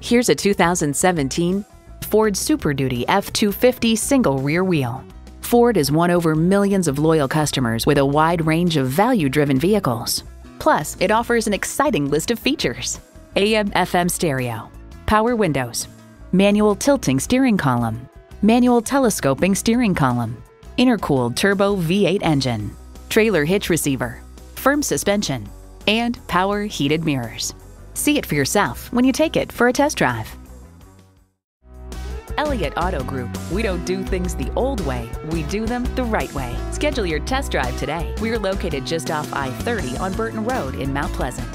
Here's a 2017 Ford Super Duty F250 single rear wheel. Ford has won over millions of loyal customers with a wide range of value driven vehicles. Plus, it offers an exciting list of features AM FM stereo, power windows, manual tilting steering column, manual telescoping steering column, intercooled turbo V8 engine, trailer hitch receiver, firm suspension, and power heated mirrors. See it for yourself when you take it for a test drive. Elliott Auto Group. We don't do things the old way, we do them the right way. Schedule your test drive today. We're located just off I 30 on Burton Road in Mount Pleasant.